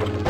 you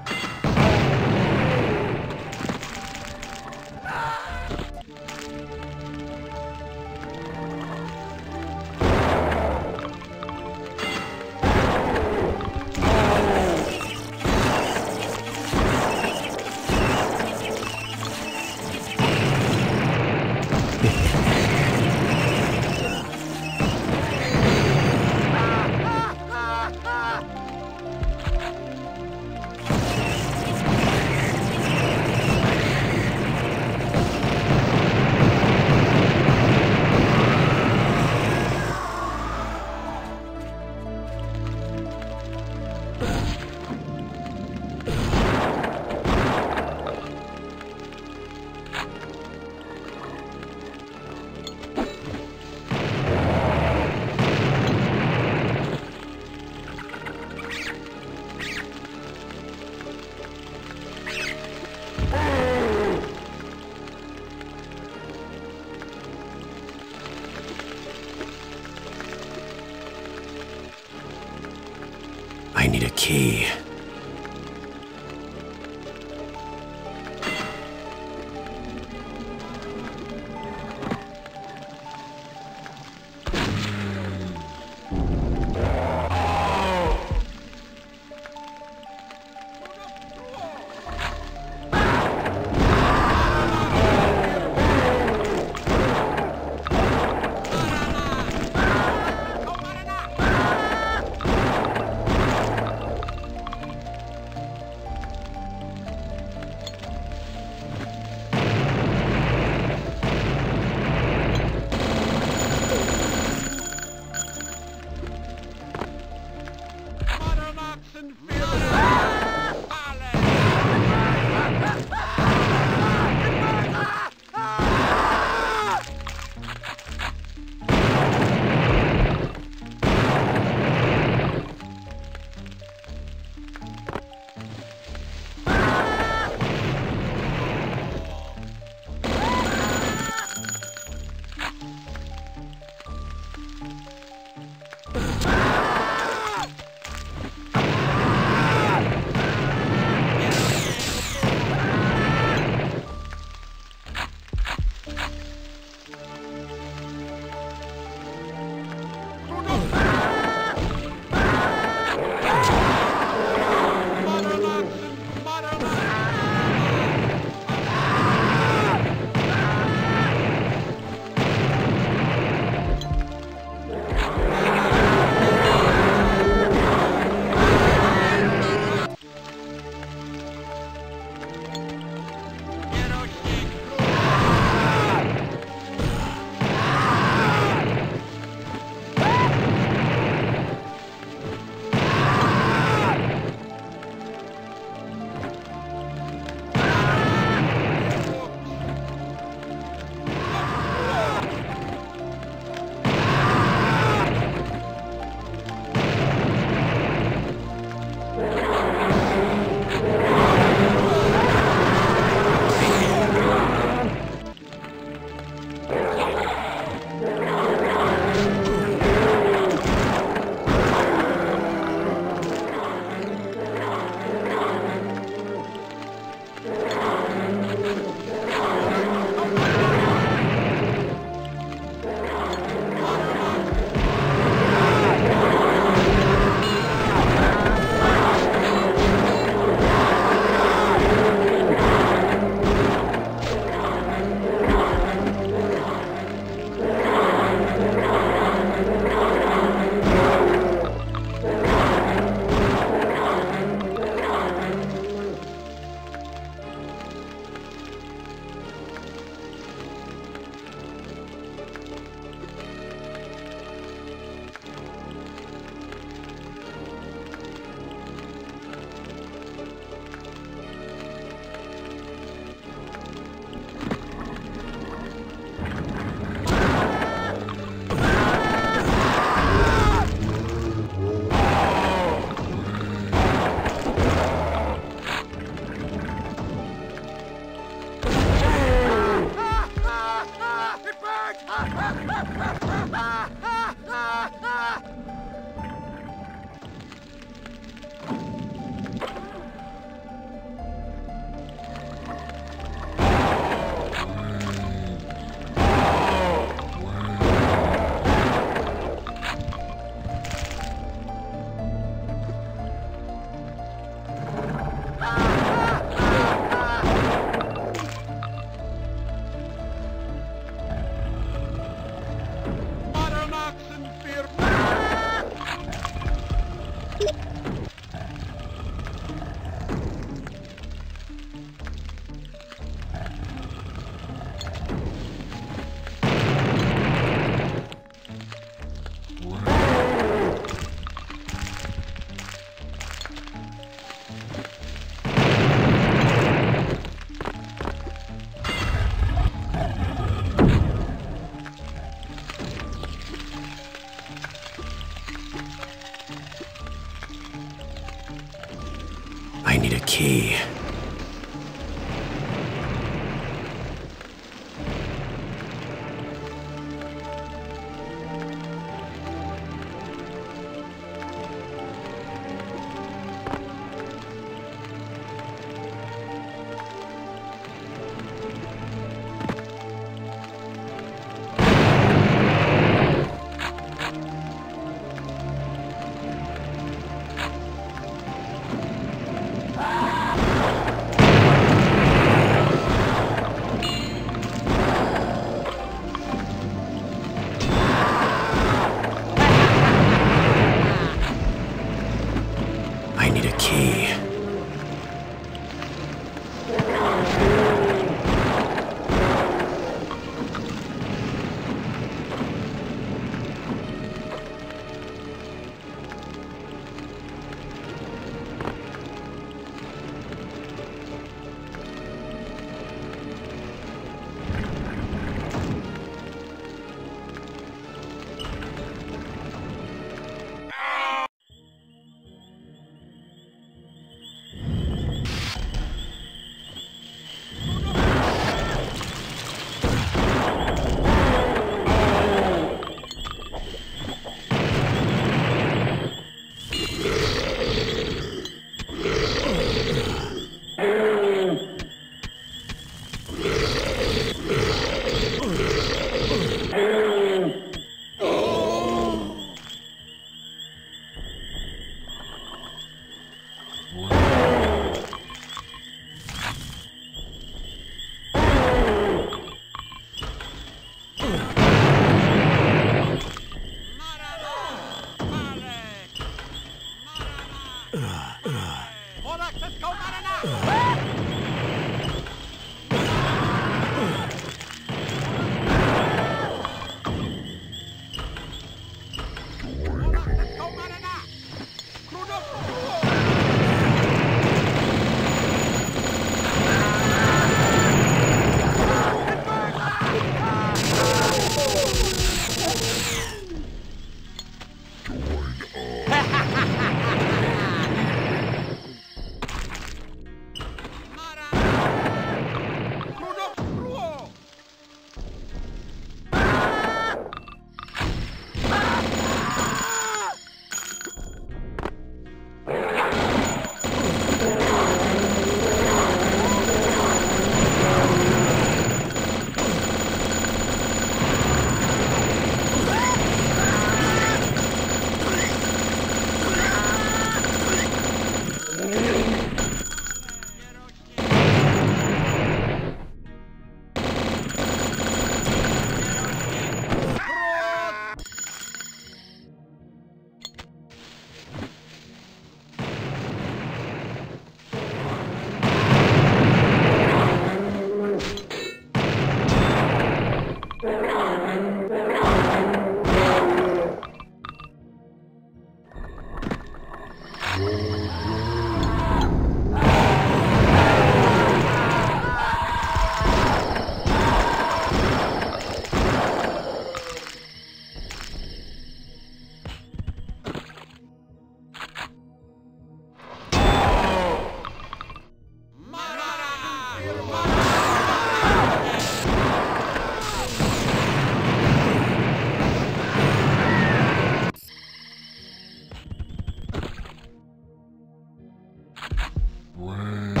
Horak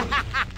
Ha ha ha!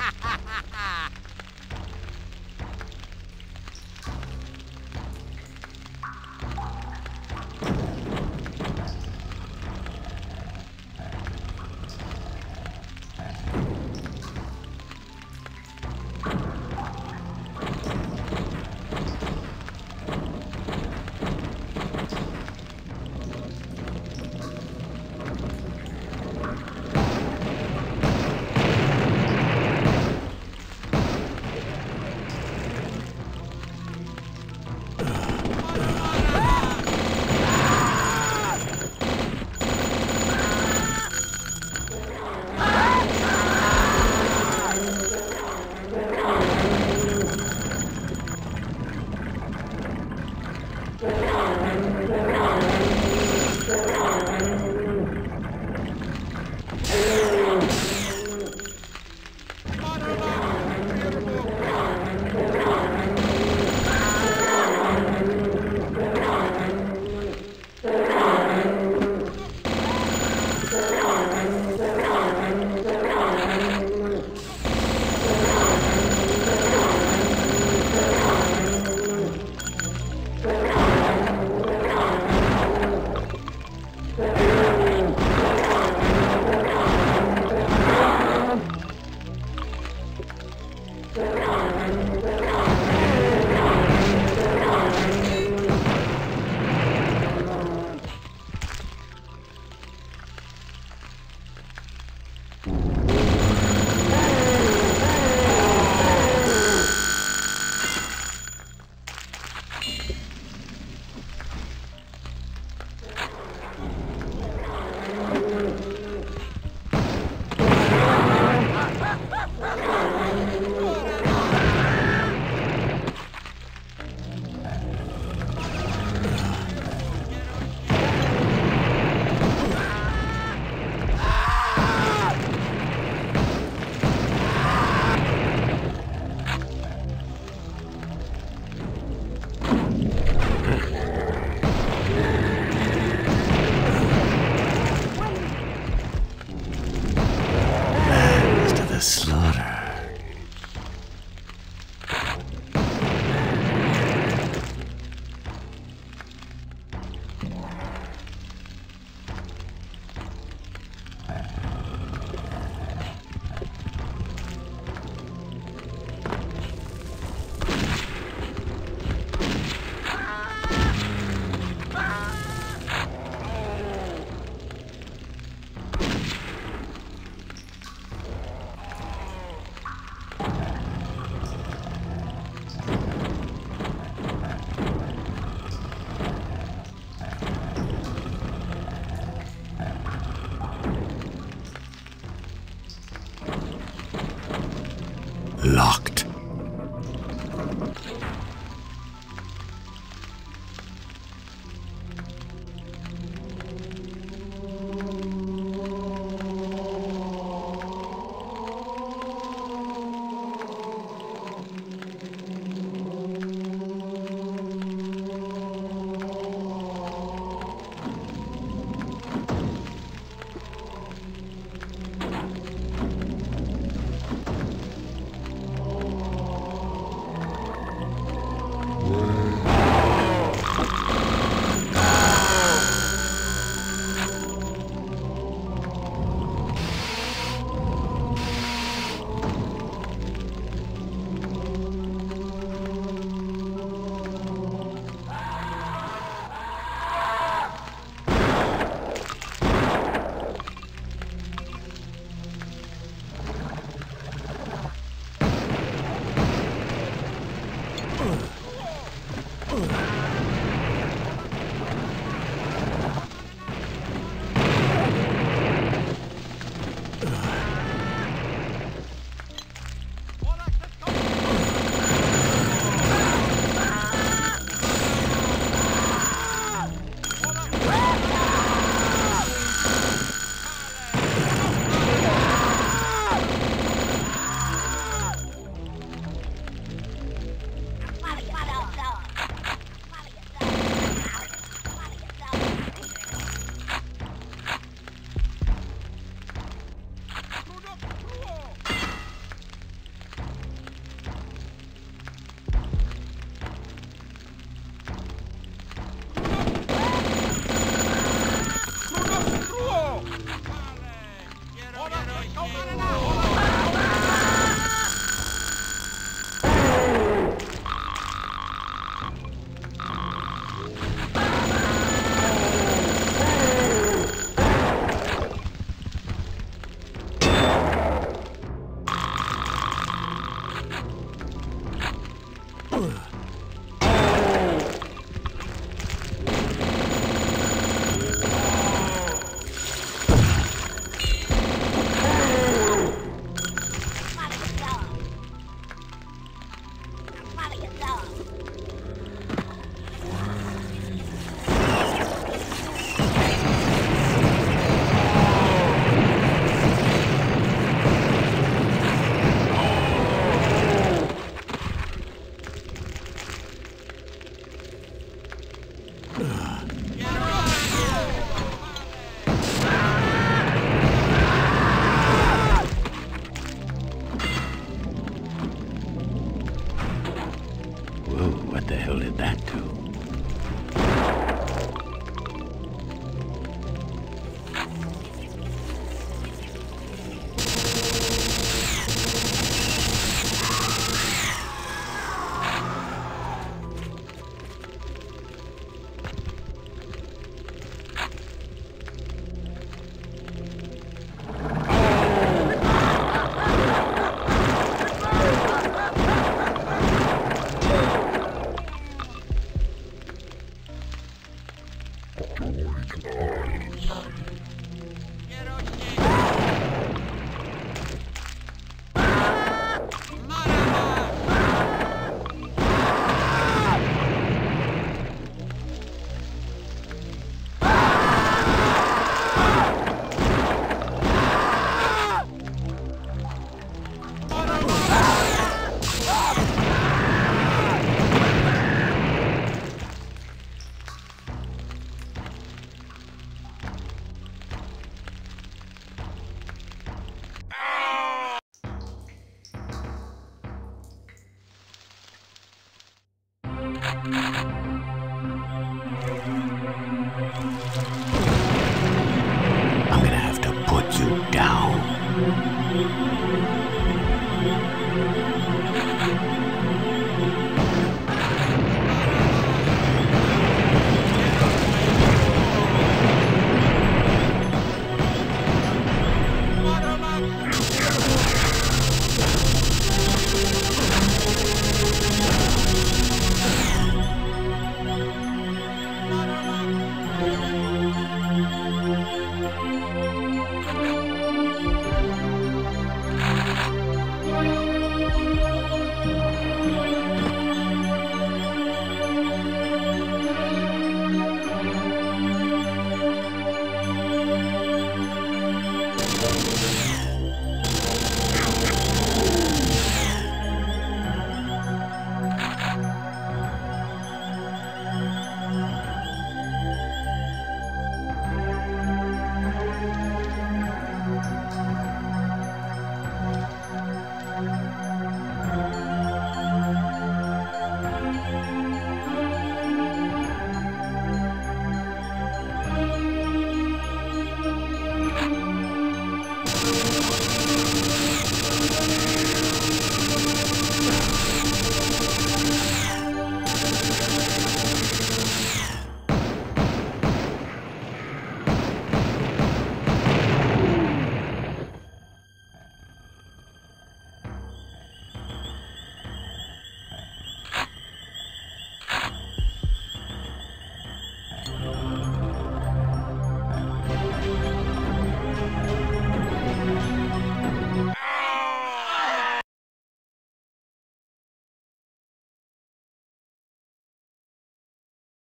Ooh.